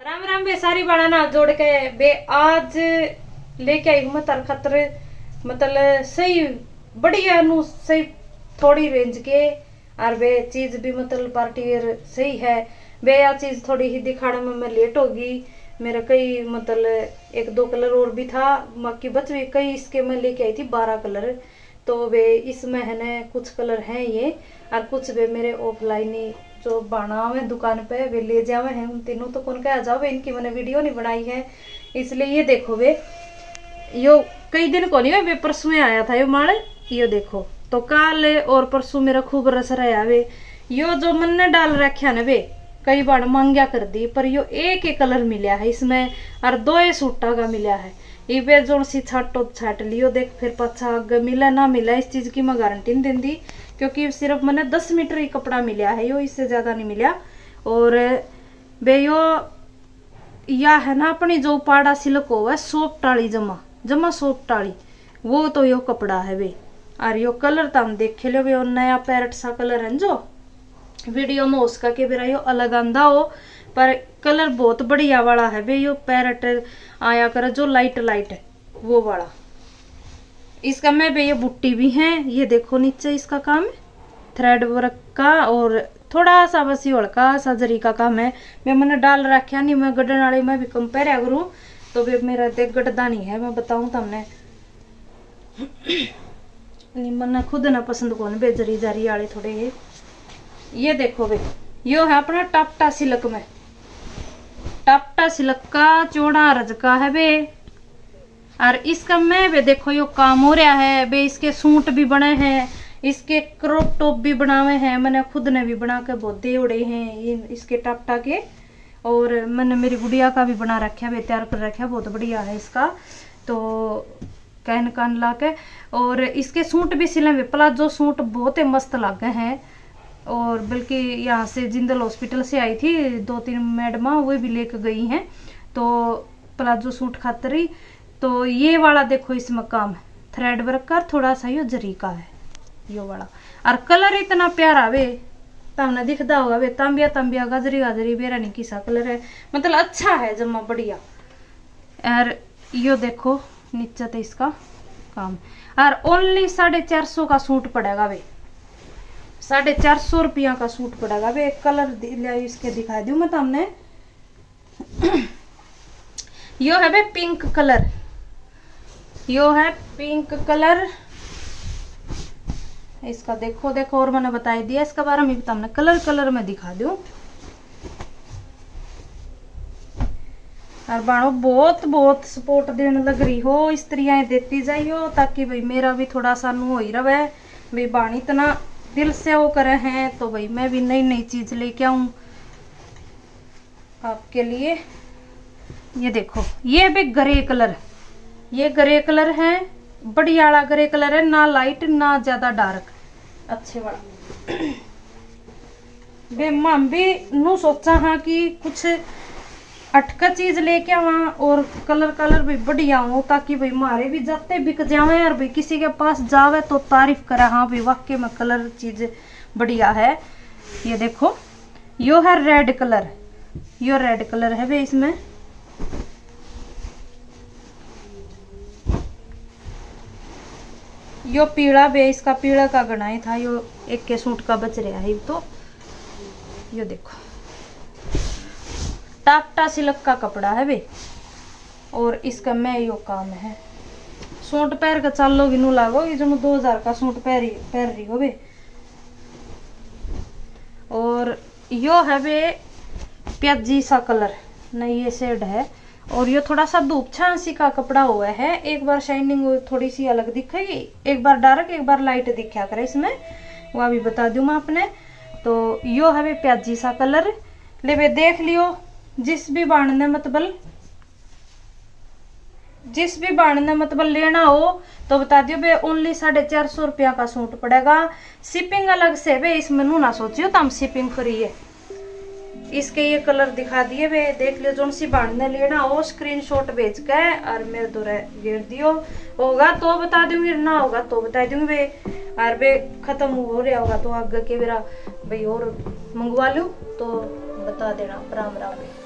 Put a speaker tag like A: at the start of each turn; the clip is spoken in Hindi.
A: राम राम बे सारी बनाना जोड़ के बे आज लेके आई हूँ मैं तार खातर। मतलब सही बढ़िया नु सही थोड़ी रेंज के। और वे चीज़ भी मतलब पार्टी सही है। वे यह चीज़ थोड़ी ही दिखाने में मैं लेट होगी मेरा कई मतलब एक दो कलर और भी था। बाकी बच भी कई इसके मैं लेके आई थी बारह कलर। तो वे इसमें है ना कुछ कलर हैं ये। और कुछ वे मेरे ऑफलाइन ही जो बना हुए दुकान पे, वे ले जावे हैं। उन तीनों तो कौन कह, जाओ इनकी मैंने वीडियो नहीं बनाई है। इसलिए ये देखो वे, यो कई दिन को नहीं वे परसों आया था, यो माल यो देखो। तो कल और परसों मेरा खूब रस रहा वे। यो जो मन ने डाल रखा ना वे, कई बार मांग्या कर दी पर यो एक ही कलर मिला है, इसमें और दो ही सूटा का मिला है। इबे जो सी छाटो छाट लियो, देख फिर पछा अगर मिला ना मिला, इस चीज़ की मैं गारंटी नहीं देंदी। क्योंकि सिर्फ़ मैंने दस मीटर ही कपड़ा मिला है, यो इससे ज़्यादा नहीं मिला और, बे यो, या है ना अपनी जो पाड़ा सिल्क हो सोप टाली जमा जमा सोप टाली, वो तो यो कपड़ा है वे और यो कलर तो हम देख लो वे नया पैरट सा कलर है जो। वीडियो में उसका के बेरा यो अलग आंदा हो, पर कलर बहुत बढ़िया वाला है वे यो पैरट आया कर जो लाइट लाइट है, वो वाला। इसका में भी, ये बुट्टी भी है। ये देखो नीचे इसका काम है। थ्रेड वर्क का और थोड़ा सा बस ये हल्का सा जरी का काम है। मैं मैंने डाल रखा नहीं, मैं गड्ढन वाले में भी कंपेयर करूँ तो वे मेरा देख गड्ढा नहीं है, मैं बताऊँ तुमने। मैंने खुद ना पसंद कौन बे जरी जरी वाले थोड़े ये ये देखो वे यो है अपना टापटा सिलक में। टापटा सिलक का चौड़ा रज का है बे। और इसका मैं वे देखो, यो काम हो रहा है। बे इसके सूट भी बने हैं, इसके क्रॉप टॉप भी बनावे हैं। मैंने खुद ने भी बना के बहुत दे उड़े हैं इसके टापटा के। और मैंने मेरी गुड़िया का भी बना रखा है तैयार कर रखा है, बहुत बढ़िया है इसका। तो कहन कान ला के। और इसके सूट भी सिले हुए, प्लाजो सूट बहुत ही मस्त लगे हैं। और बल्कि यहाँ से जिंदल हॉस्पिटल से आई थी, दो तीन मैडमा, वो भी लेके गई हैं। तो प्लाजो सूट खातर। ही तो ये वाला देखो इसमें काम है। थ्रेड वर्क का थोड़ा सा यो जरी का है, यो वाला। और कलर इतना प्यारा वे, तमने दिखता होगा वे, तंबिया तंबिया गजरी गजरी बेरा नहीं किसा कलर है। मतलब अच्छा है जमा बढ़िया। और यो देखो नीचे तो इसका काम और ओनली साढ़े चार सौ का सूट पड़ेगा वे। साढ़े चार सौ रुपया का सूट पड़ेगा वे। कलर इसके दिखा दू मैं तुमने। यो है वे पिंक कलर यो है पिंक कलर इसका देखो देखो, और मैंने बताई दिया, इसका बारे में भी तुमने कलर कलर में दिखा दू और बाणो बहुत बहुत सपोर्ट देने लग रही हो, स्त्रियाँ देती जाइयो ताकि भाई मेरा भी थोड़ा सा नु हो ही रहे भाई बाणी इतना दिल से वो करे हैं तो भाई मैं भी नई नई चीज़ लेके आऊँ आपके लिए। ये देखो, ये भी ग्रे कलर ये ग्रे कलर है बढ़िया वाला ग्रे कलर है ना लाइट ना ज़्यादा डार्क अच्छे वाला बे हम भी नु सोचा हाँ कि कुछ अटका चीज़ लेके आवा और कलर कलर भी बढ़िया हो ताकि भाई मारे भी जाते बिक जावे और भाई किसी के पास जावे तो तारीफ़ करे। हाँ भाई वाकई में कलर चीज़ बढ़िया है। ये देखो यो है रेड कलर यो रेड कलर है भाई इसमें। यो पीला बे इसका पीला का गणाई था, यो एक के सूट का बच रहा है तो यो देखो। टापटा सिल्क का कपड़ा है बे, और इसका मैं यो काम है। सूट पैर का चाल लोग इनू लागो, ये जो मैं दो हज़ार का सूट पैर पैर रही हो बे। और यो है बे प्याजी सा कलर, नहीं, ये शेड है। और ये थोड़ा सा धूप छांसी का कपड़ा हुआ है। एक बार शाइनिंग थोड़ी सी अलग दिखेगी। एक बार डार्क एक बार लाइट दिखा करे इसमें। वो अभी बता दू मैं अपने तो यो है प्याजी सा कलर ले वे देख लियो। जिस भी बाण ने मतलब जिस भी बाण ने मतलब लेना हो तो बता दियो बे ओनली साढ़े चार सौ रुपया का सूट पड़ेगा। शिपिंग अलग से बे इसमें नू ना सोचियो तो हम शिपिंग फ्री है इसके ये कलर दिखा दिए वे, देख लियो जो सी बांधने लेना हो स्क्रीनशॉट भेज के और मेरे दो घेर दियो। होगा तो बता दूँगी, ना होगा तो बता दूँगी वे। और वे खत्म हो रहा होगा तो आगे के मेरा, भाई और मंगवा लूँ तो बता देना, राम राम।